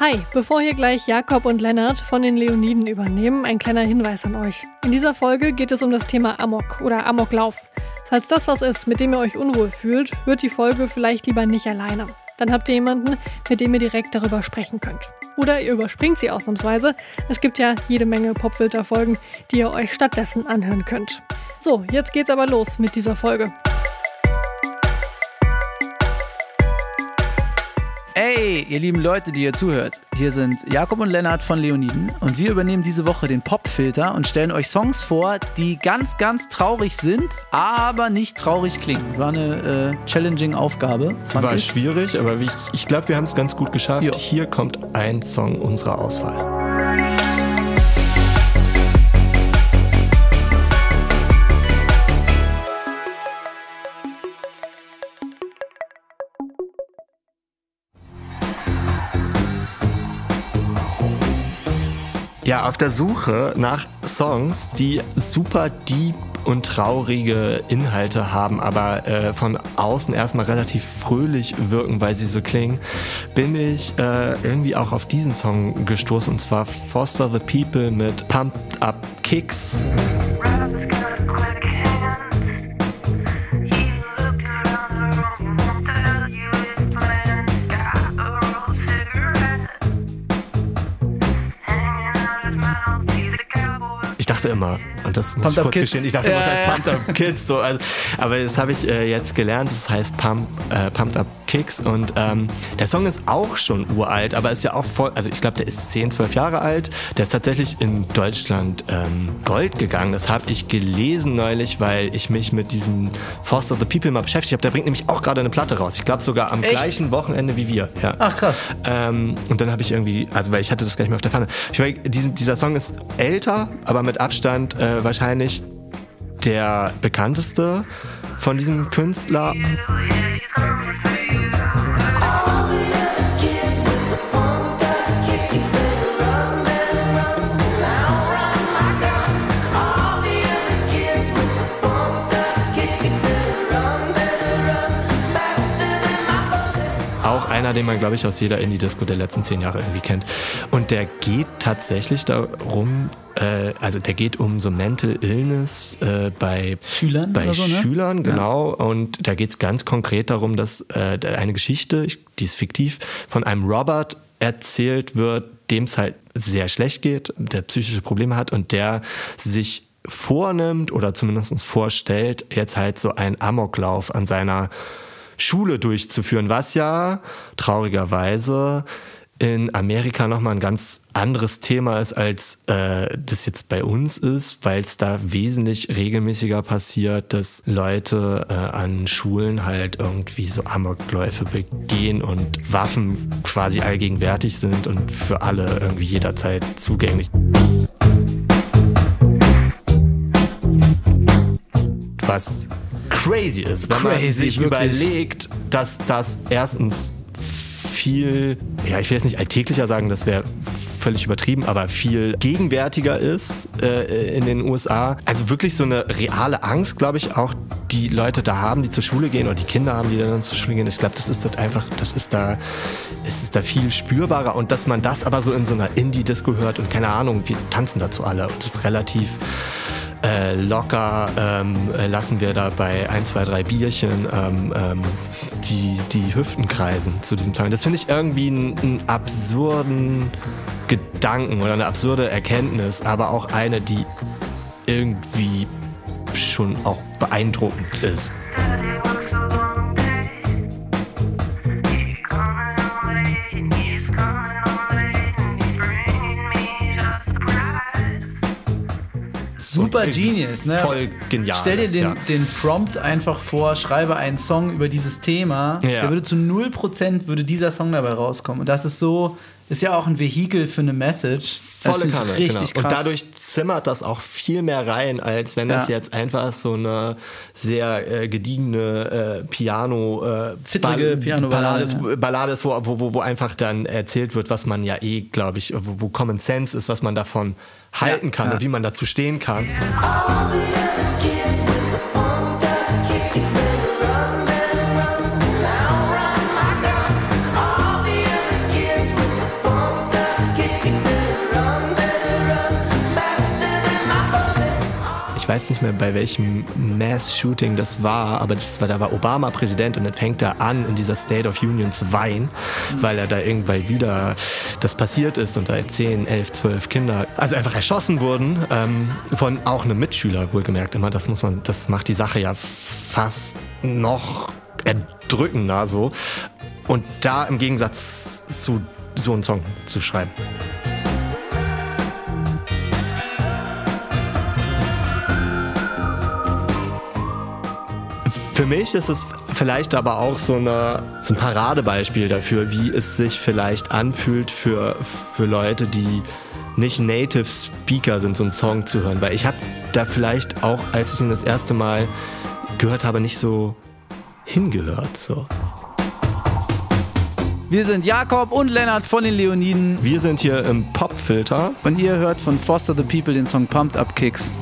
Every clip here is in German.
Hi, bevor hier gleich Jakob und Lennart von den Leoniden übernehmen, ein kleiner Hinweis an euch. In dieser Folge geht es um das Thema Amok oder Amoklauf. Falls das was ist, mit dem ihr euch unwohl fühlt, hört die Folge vielleicht lieber nicht alleine. Dann habt ihr jemanden, mit dem ihr direkt darüber sprechen könnt. Oder ihr überspringt sie ausnahmsweise. Es gibt ja jede Menge Popfilter-Folgen, die ihr euch stattdessen anhören könnt. So, jetzt geht's aber los mit dieser Folge. Hey, ihr lieben Leute, die ihr zuhört. Hier sind Jakob und Lennart von Leoniden und wir übernehmen diese Woche den Popfilter und stellen euch Songs vor, die ganz, ganz traurig sind, aber nicht traurig klingen. War eine äh, challenging Aufgabe. War ich. schwierig, aber ich, ich glaube, wir haben es ganz gut geschafft. Jo. Hier kommt ein Song unserer Auswahl. Ja, auf der Suche nach Songs, die super deep und traurige Inhalte haben, aber äh, von außen erstmal relativ fröhlich wirken, weil sie so klingen, bin ich äh, irgendwie auch auf diesen Song gestoßen und zwar Foster the People mit Pumped Up Kicks. Dachte immer, und das muss Pumped ich kurz Kids. gestehen, ich dachte, ja, was heißt Pumped Up Kids? So, also, aber das habe ich äh, jetzt gelernt, das heißt Pump, äh, Pumped Up Kicks und ähm, der Song ist auch schon uralt, aber ist ja auch voll, also ich glaube, der ist 10, 12 Jahre alt. Der ist tatsächlich in Deutschland ähm, Gold gegangen. Das habe ich gelesen neulich, weil ich mich mit diesem Foster the People mal beschäftigt habe. Der bringt nämlich auch gerade eine Platte raus. Ich glaube sogar am Echt? gleichen Wochenende wie wir. Ja. Ach krass. Ähm, und dann habe ich irgendwie, also weil ich hatte das gar nicht mehr auf der Pfanne. Ich diesen, dieser Song ist älter, aber mit Abstand äh, wahrscheinlich der bekannteste von diesem Künstler. Einer, den man, glaube ich, aus jeder Indie-Disco der letzten zehn Jahre irgendwie kennt. Und der geht tatsächlich darum, äh, also der geht um so Mental Illness äh, bei Schülern. Bei so, ne? Schülern, genau. Ja. Und da geht es ganz konkret darum, dass äh, eine Geschichte, die ist fiktiv, von einem Robert erzählt wird, dem es halt sehr schlecht geht, der psychische Probleme hat und der sich vornimmt oder zumindest vorstellt, jetzt halt so einen Amoklauf an seiner Schule durchzuführen, was ja traurigerweise in Amerika nochmal ein ganz anderes Thema ist, als äh, das jetzt bei uns ist, weil es da wesentlich regelmäßiger passiert, dass Leute äh, an Schulen halt irgendwie so Amokläufe begehen und Waffen quasi allgegenwärtig sind und für alle irgendwie jederzeit zugänglich. Was crazy ist, wenn crazy, man sich wirklich. überlegt, dass das erstens viel, ja, ich will jetzt nicht alltäglicher sagen, das wäre völlig übertrieben, aber viel gegenwärtiger ist äh, in den USA. Also wirklich so eine reale Angst, glaube ich, auch die Leute da haben, die zur Schule gehen oder die Kinder haben, die dann zur Schule gehen. Ich glaube, das ist halt einfach, das ist da, es ist da viel spürbarer und dass man das aber so in so einer Indie-Disco hört und keine Ahnung, wir tanzen dazu alle und das ist relativ äh, locker ähm, äh, lassen wir da bei ein, zwei, drei Bierchen ähm, ähm, die, die Hüften kreisen zu diesem Song. Das finde ich irgendwie einen, einen absurden Gedanken oder eine absurde Erkenntnis, aber auch eine, die irgendwie schon auch beeindruckend ist. Super Genius, ne? Voll genial. Stell dir den, ja. den Prompt einfach vor, schreibe einen Song über dieses Thema. Ja. Der würde zu 0% würde dieser Song dabei rauskommen. Und das ist so, ist ja auch ein Vehikel für eine Message. Volle Kanne, richtig genau. Und dadurch zimmert das auch viel mehr rein, als wenn das jetzt einfach so eine sehr äh, gediegene äh, Piano, äh, Zittrige Ball Piano Ballade, ist, ja. Ballade ist, wo, wo, wo einfach dann erzählt wird, was man ja eh, glaube ich, wo, wo Common Sense ist, was man davon halten kann ja. und wie man dazu stehen kann. All the other kids. Ich weiß nicht mehr bei welchem Mass-Shooting das war, aber das war, da war Obama Präsident und dann fängt er an, in dieser State of Union zu weinen, weil er da irgendwann wieder das passiert ist und da 10, 11, 12 Kinder, also einfach erschossen wurden, ähm, von auch einem Mitschüler wohlgemerkt immer. Das muss man, das macht die Sache ja fast noch erdrückender so. Und da im Gegensatz zu so einen Song zu schreiben. Für mich ist es vielleicht aber auch so, eine, so ein Paradebeispiel dafür, wie es sich vielleicht anfühlt für, für Leute, die nicht Native Speaker sind, so einen Song zu hören. Weil ich habe da vielleicht auch, als ich ihn das erste Mal gehört habe, nicht so hingehört. So. Wir sind Jakob und Lennart von den Leoniden. Wir sind hier im Popfilter. Und ihr hört von Foster the People den Song Pumped Up Kicks.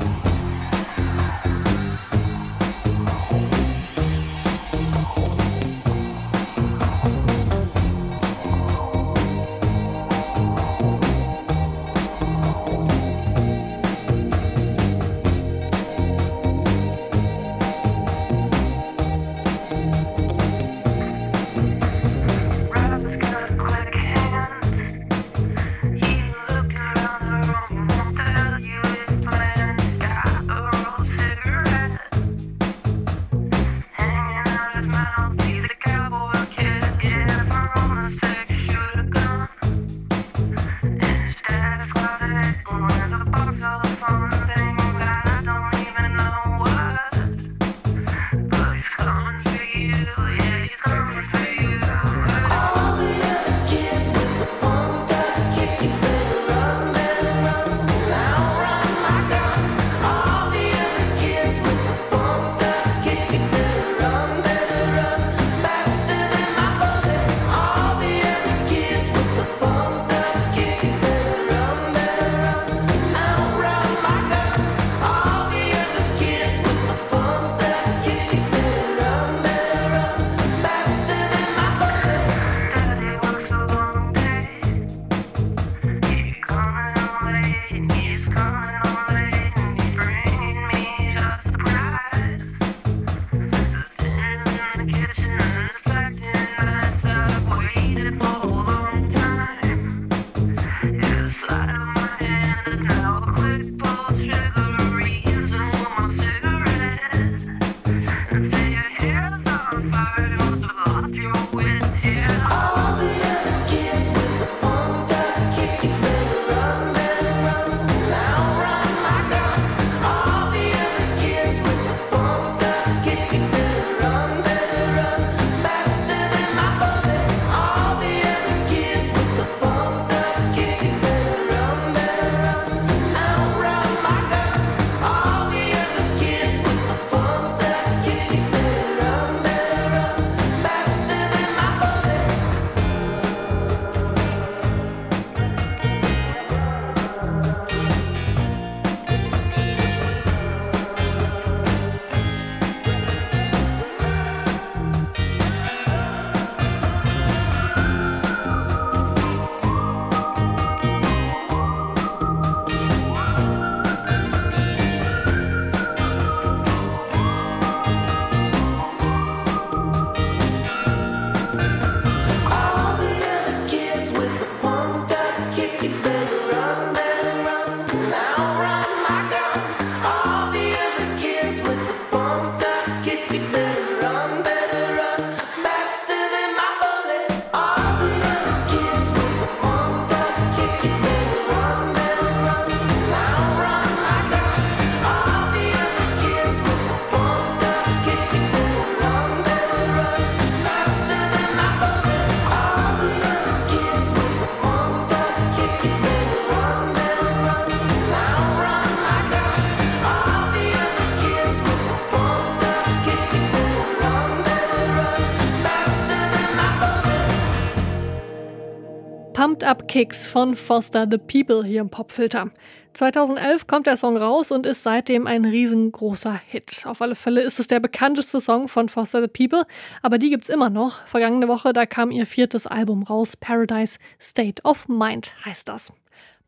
Pumped Up Kicks von Foster the People hier im Popfilter. 2011 kommt der Song raus und ist seitdem ein riesengroßer Hit. Auf alle Fälle ist es der bekannteste Song von Foster the People, aber die gibt's immer noch. Vergangene Woche, da kam ihr viertes Album raus, Paradise State of Mind heißt das.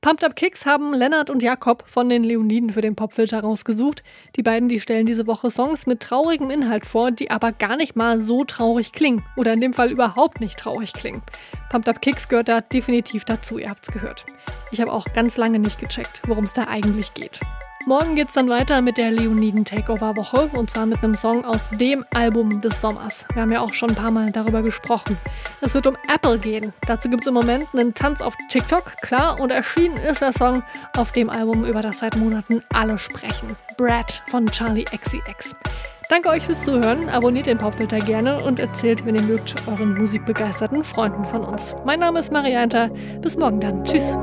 Pumped Up Kicks haben Lennart und Jakob von den Leoniden für den Popfilter rausgesucht. Die beiden, die stellen diese Woche Songs mit traurigem Inhalt vor, die aber gar nicht mal so traurig klingen. Oder in dem Fall überhaupt nicht traurig klingen. Pumped Up Kicks gehört da definitiv dazu, ihr habt's gehört. Ich habe auch ganz lange nicht gecheckt, worum es da eigentlich geht. Morgen geht's dann weiter mit der Leoniden Takeover Woche und zwar mit einem Song aus dem Album des Sommers. Wir haben ja auch schon ein paar Mal darüber gesprochen. Es wird um Apple gehen. Dazu gibt's im Moment einen Tanz auf TikTok, klar, und erschienen ist der Song auf dem Album, über das seit Monaten alle sprechen. Brad von Charlie XCX. Danke euch fürs Zuhören, abonniert den Popfilter gerne und erzählt, wenn ihr mögt, euren musikbegeisterten Freunden von uns. Mein Name ist Marianta. Bis morgen dann. Tschüss.